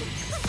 Let's go.